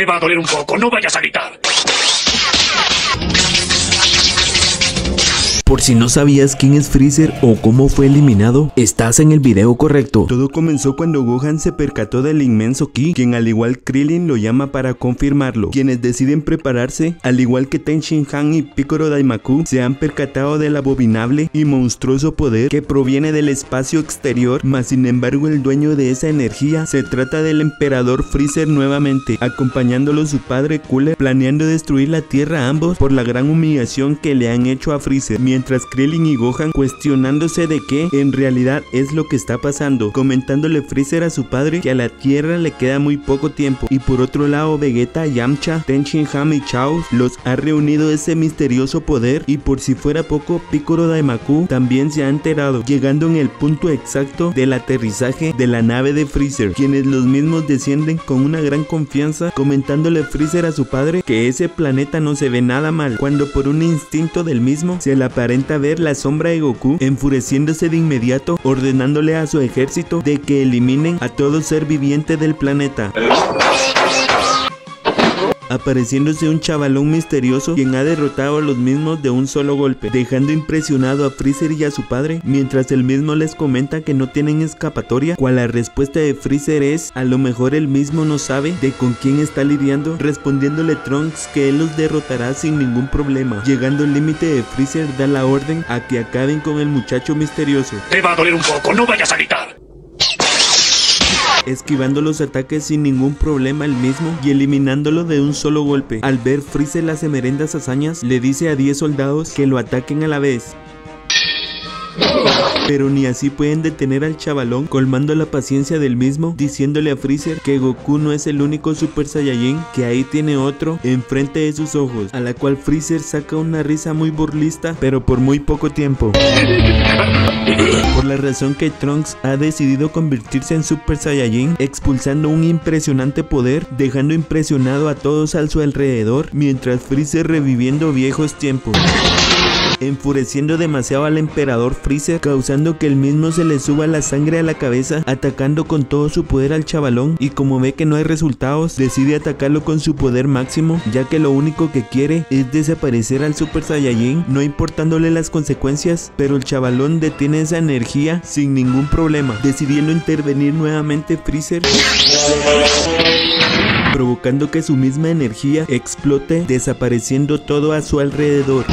Te va a doler un poco, no vayas a gritar. Por si no sabías quién es Freezer o cómo fue eliminado, estás en el video correcto. Todo comenzó cuando Gohan se percató del inmenso ki, quien al igual Krillin lo llama para confirmarlo. Quienes deciden prepararse, al igual que Ten Shin Han y Piccolo Daimaku, se han percatado del abominable y monstruoso poder que proviene del espacio exterior, mas sin embargo el dueño de esa energía se trata del emperador Freezer nuevamente, acompañándolo su padre Cooler, planeando destruir la Tierra a ambos por la gran humillación que le han hecho a Freezer Krillin y Gohan cuestionándose de qué en realidad es lo que está pasando, comentándole Freezer a su padre que a la Tierra le queda muy poco tiempo. Y por otro lado Vegeta, Yamcha, Tenshin Han y Chaos los ha reunido ese misterioso poder y por si fuera poco Piccolo Daimaku también se ha enterado, llegando en el punto exacto del aterrizaje de la nave de Freezer, quienes los mismos descienden con una gran confianza comentándole Freezer a su padre que ese planeta no se ve nada mal, cuando por un instinto del mismo se le aparece ver la sombra de Goku enfureciéndose de inmediato ordenándole a su ejército de que eliminen a todo ser viviente del planeta apareciéndose un chavalón misterioso quien ha derrotado a los mismos de un solo golpe, dejando impresionado a Freezer y a su padre, mientras el mismo les comenta que no tienen escapatoria, cual la respuesta de Freezer es, a lo mejor él mismo no sabe de con quién está lidiando, respondiéndole Trunks que él los derrotará sin ningún problema, llegando al límite de Freezer da la orden a que acaben con el muchacho misterioso. Te va a doler un poco, no vayas a gritar esquivando los ataques sin ningún problema el mismo y eliminándolo de un solo golpe. Al ver Freezer las emerendas hazañas, le dice a 10 soldados que lo ataquen a la vez. Pero ni así pueden detener al chavalón, colmando la paciencia del mismo, diciéndole a Freezer que Goku no es el único Super Saiyajin, que ahí tiene otro enfrente de sus ojos, a la cual Freezer saca una risa muy burlista, pero por muy poco tiempo. Por la razón que Trunks ha decidido convertirse en Super Saiyajin, expulsando un impresionante poder, dejando impresionado a todos a su alrededor, mientras Freezer reviviendo viejos tiempos enfureciendo demasiado al emperador Freezer, causando que el mismo se le suba la sangre a la cabeza, atacando con todo su poder al chavalón y como ve que no hay resultados, decide atacarlo con su poder máximo, ya que lo único que quiere es desaparecer al Super Saiyajin, no importándole las consecuencias, pero el chavalón detiene esa energía sin ningún problema, decidiendo intervenir nuevamente Freezer provocando que su misma energía explote, desapareciendo todo a su alrededor.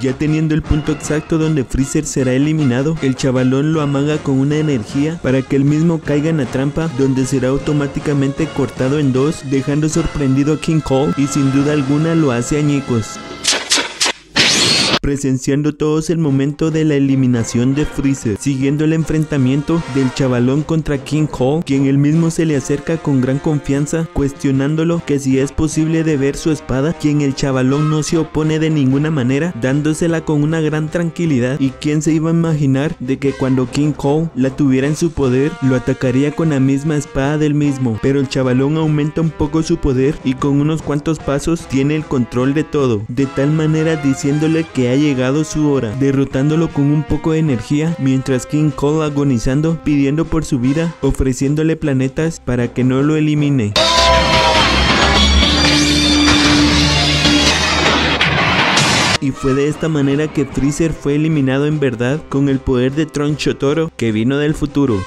Ya teniendo el punto exacto donde Freezer será eliminado, el chavalón lo amaga con una energía para que el mismo caiga en la trampa donde será automáticamente cortado en dos, dejando sorprendido a King Cole y sin duda alguna lo hace añicos presenciando todos el momento de la eliminación de Freezer, siguiendo el enfrentamiento del chavalón contra King Kong, quien él mismo se le acerca con gran confianza, cuestionándolo que si es posible de ver su espada, quien el chavalón no se opone de ninguna manera, dándosela con una gran tranquilidad y quien se iba a imaginar de que cuando King Kong la tuviera en su poder, lo atacaría con la misma espada del mismo, pero el chavalón aumenta un poco su poder y con unos cuantos pasos tiene el control de todo, de tal manera diciéndole que hay llegado su hora, derrotándolo con un poco de energía, mientras King Cole agonizando, pidiendo por su vida, ofreciéndole planetas para que no lo elimine. y fue de esta manera que Freezer fue eliminado en verdad con el poder de Tron Chotoro que vino del futuro.